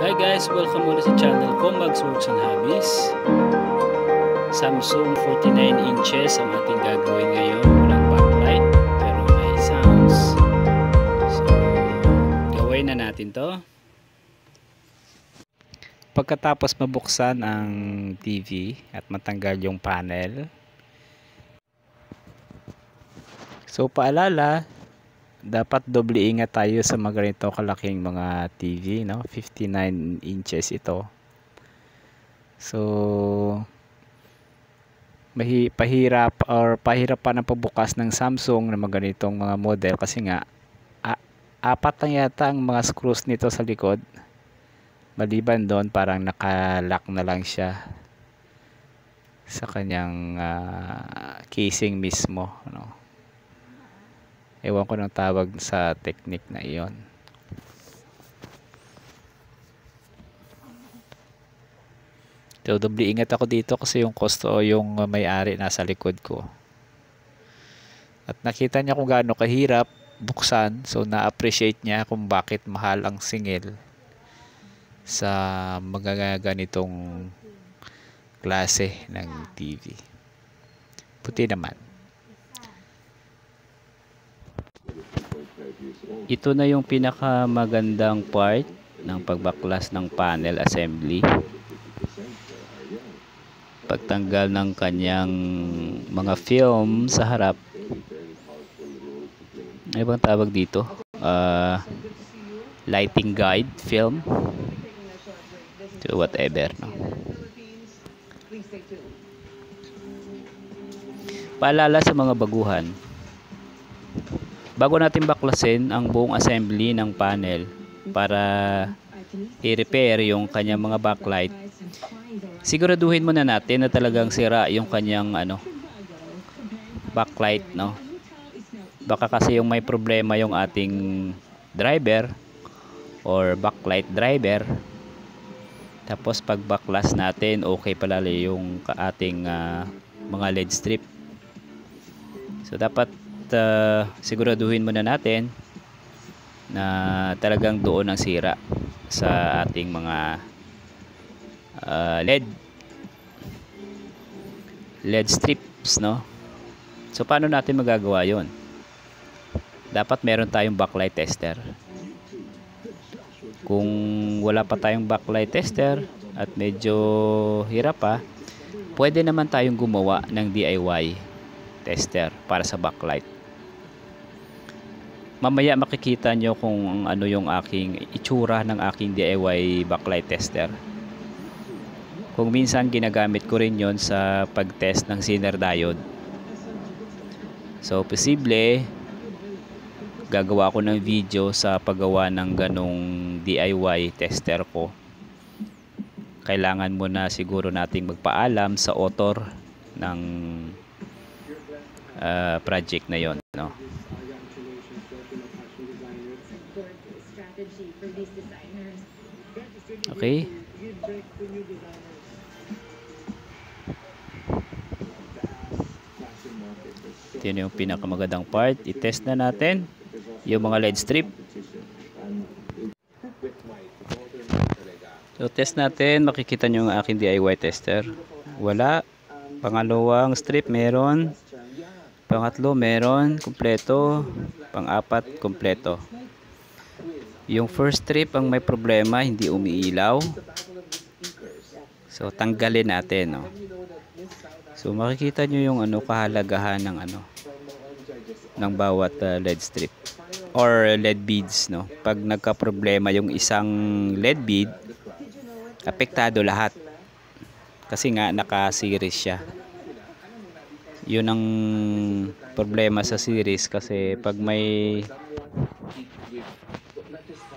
Hi guys, welcome muna sa channel ko, Mags Works and Hobbies. Samsung 49 inches ang ating gagawin ngayon. Walang backlight, pero may sounds. So, gawin na natin to. Pagkatapos mabuksan ang TV at matanggal yung panel. So, paalala, dapat doble ingat tayo sa mga ganito kalaking mga TV no? 59 inches ito. So mahi pahirap or pahirap pa ng pagbukas ng Samsung na mga ganitong mga model kasi nga apat lang yata ang mga screws nito sa likod. Maliban doon parang nakalock na lang siya sa kanyang uh, casing mismo no ewan ko ng tawag sa technique na iyon. So doble ingat ako dito kasi yung kosto yung may-ari nasa likod ko. At nakita niya kung gaano kahirap buksan so na-appreciate niya kung bakit mahal ang singil sa mga ganitong klase ng TV puti naman ito na yung pinakamagandang part ng pagbaklas ng panel assembly. Pagtanggal ng kanyang mga film sa harap. Ano bang tawag dito? Uh, lighting guide film? So whatever no? Paalala sa mga baguhan bago natin baklasin ang buong assembly ng panel para i-repair yung kanyang mga backlight siguraduhin muna natin na talagang sira yung kanyang ano backlight no? Baka kasi yung may problema yung ating driver or backlight driver. Tapos pag baklas natin okay pala yung ating uh, mga LED strip. So dapat uh, siguraduhin muna natin na talagang doon ang sira sa ating mga uh, LED LED strips no? So paano natin magagawa yon dapat meron tayong backlight tester. Kung wala pa tayong backlight tester at medyo hirap pa pwede naman tayong gumawa ng DIY tester para sa backlight mamaya makikita nyo kung ano yung aking itsura ng aking DIY backlight tester. Kung minsan ginagamit ko rin yon sa pag-test ng Zener diode. So posible gagawa ko ng video sa paggawa ng ganong DIY tester ko. Kailangan mo na siguro nating magpaalam sa author ng uh, project na yon no Okay. Ito yun yung pinakamagandang part. I-test na natin yung mga LED strip. So test natin. Makikita nyo yung aking DIY tester. Wala. Pangalawang strip meron. Pangatlo meron. Kompleto. Pang-apat kompleto. Yung first strip ang may problema, hindi umiilaw. So tanggalin natin, no. So makikita nyo yung ano kahalagahan ng ano ng bawat uh, LED strip or LED beads, no. Pag nagka-problema yung isang LED bead, apektado lahat. Kasi nga naka-series siya. Yun ang problema sa series kasi pag may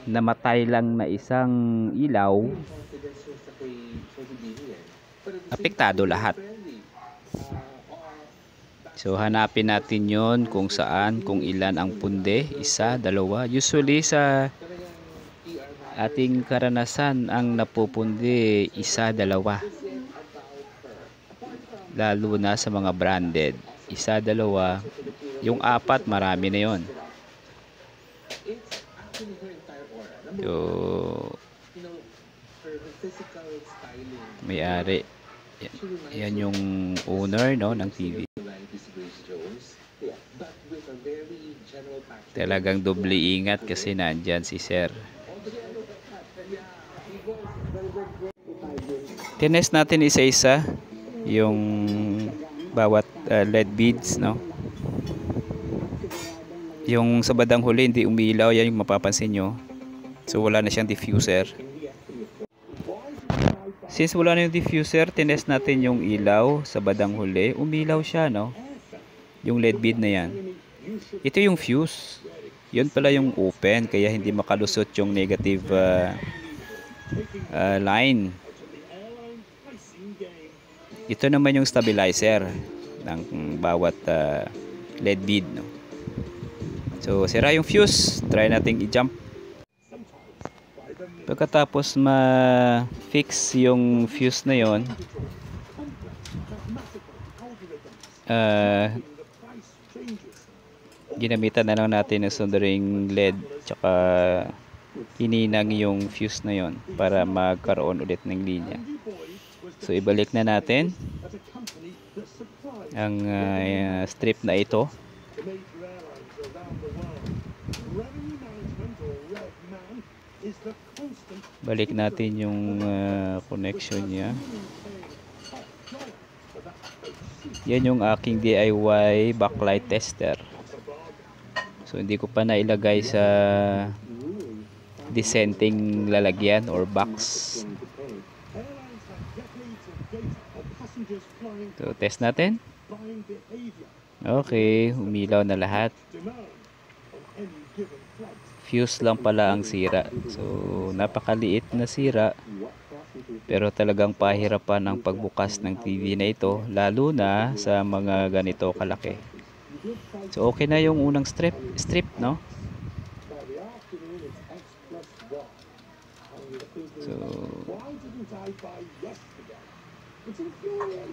namatay lang na isang ilaw. Apektado lahat. So hanapin natin yon kung saan kung ilan ang punde. Isa, dalawa. Usually sa ating karanasan ang napupundi isa, dalawa. Lalo na sa mga branded. Isa, dalawa. Yung apat marami na yon So, May-ari. Yan, yan yung owner no ng TV. Talagang doble ingat kasi nandyan si Sir. Tinest natin isa-isa yung bawat uh, LED beads no. Yung sa badang huli hindi umilaw yan yung mapapansin nyo. So wala na siyang diffuser. Since wala na yung diffuser, tinest natin yung ilaw sa badang huli. Umilaw siya, no? Yung LED bead na yan. Ito yung fuse. Yun pala yung open, kaya hindi makalusot yung negative uh, uh, line. Ito naman yung stabilizer ng bawat uh, LED bead, no? So, sira yung fuse. Try nating i-jump. Pagkatapos ma-fix yung fuse na yon, uh, ginamitan na lang natin ng soldering LED tsaka hininang yung fuse na yon para magkaroon ulit ng linya. So ibalik na natin ang uh, strip na ito. Balik natin yung uh, connection niya. Yan yung aking DIY backlight tester. So hindi ko pa nailagay sa dissenting lalagyan or box. So test natin. Okay, umilaw na lahat. Fuse lang pala ang sira. So napakaliit na sira. Pero talagang pahirapan ng pagbukas ng TV na ito lalo na sa mga ganito kalaki. So okay na yung unang strip, strip no? So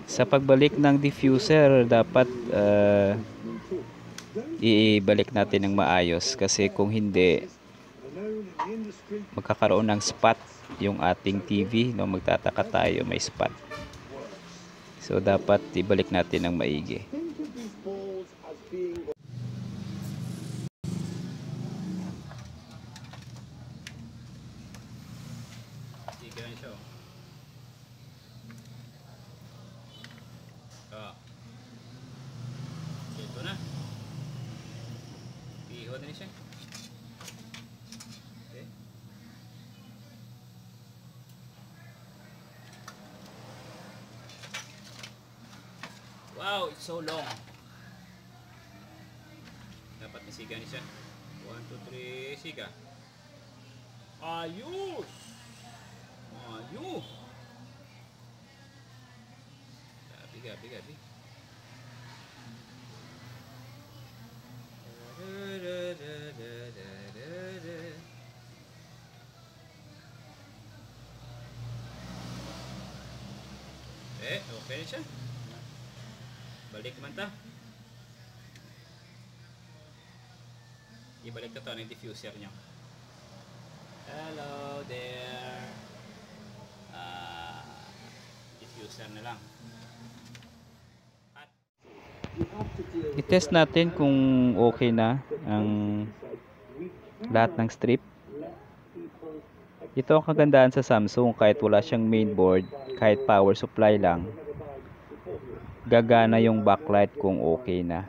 sa pagbalik ng diffuser dapat uh, ibalik natin ng maayos kasi kung hindi magkakaroon ng spot yung ating TV no? Magtataka tayo may spot. So dapat ibalik natin ng maigi Na. Wow, it's so long. Dapat nasiga ni siya. 1, 2, 3, siga. Ayos! Ayos! Gabi, gabi, gabi. Eh, okay siya. Balik man ta. Ibalik na to ng diffuser nyo. Hello there. Ah, diffuser na lang. I-test natin kung okay na ang lahat ng strip. Ito ang kagandahan sa Samsung kahit wala siyang mainboard, kahit power supply lang. Gagana yung backlight kung okay na.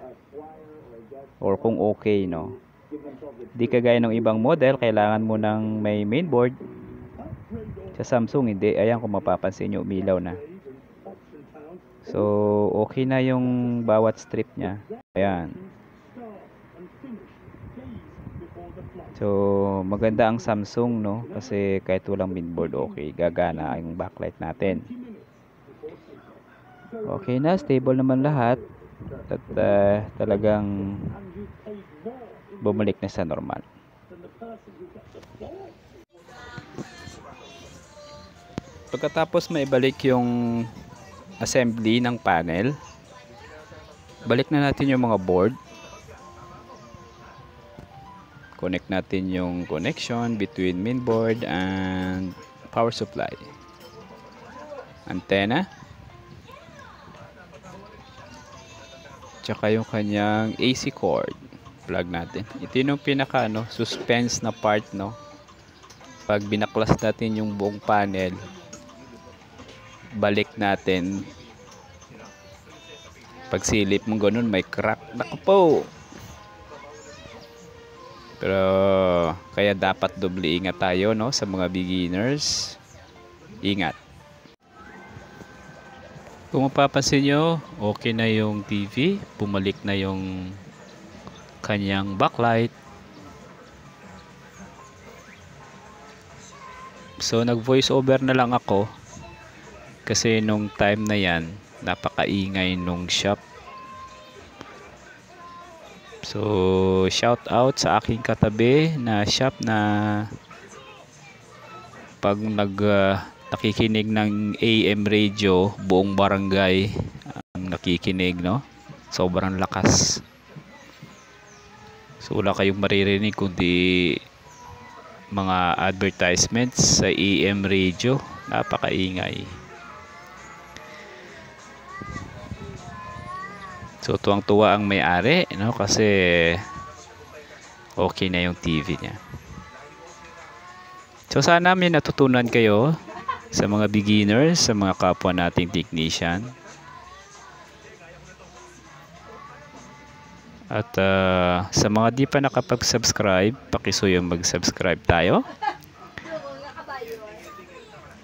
Or kung okay, no. Di kagaya ng ibang model, kailangan mo ng may mainboard. Sa Samsung, hindi. Ayan kung mapapansin nyo, umilaw na. So, okay na yung bawat strip niya. Ayan. So, maganda ang Samsung, no? Kasi kahit walang mainboard, okay. Gagana yung backlight natin. Okay na, stable naman lahat. At uh, talagang bumalik na sa normal. Pagkatapos maibalik yung assembly ng panel, balik na natin yung mga board. Connect natin yung connection between mainboard and power supply. Antena. Tsaka yung kanyang AC cord. Plug natin. Ito yung pinaka ano, suspense na part no. Pag binaklas natin yung buong panel, balik natin. Pag silip mo ganun, may crack. Naku po! Pero kaya dapat doble ingat tayo no sa mga beginners. Ingat. Kung mapapansin nyo, okay na yung TV. Pumalik na yung kanyang backlight. So nag voice over na lang ako kasi nung time na yan napakaingay nung shop So, shout out sa aking katabi na shop na pag nag uh, nakikinig ng AM radio, buong barangay ang nakikinig, no? Sobrang lakas. So, wala kayong maririnig kundi mga advertisements sa AM radio. Napakaingay. So tuwang-tuwa ang may-ari, no? Kasi okay na yung TV niya. So sana may natutunan kayo sa mga beginners, sa mga kapwa nating technician. At uh, sa mga di pa nakapag-subscribe, pakisuyong mag-subscribe tayo.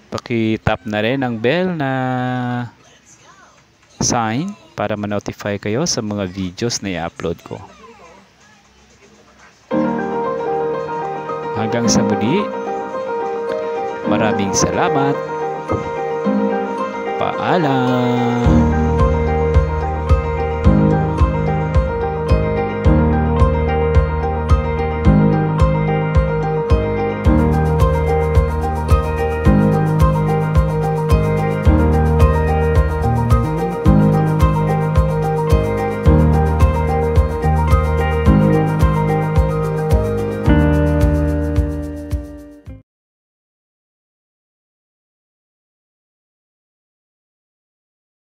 Paki-tap na rin ang bell na sign para ma-notify kayo sa mga videos na i-upload ko. Hanggang sa muli, maraming salamat. Paalam!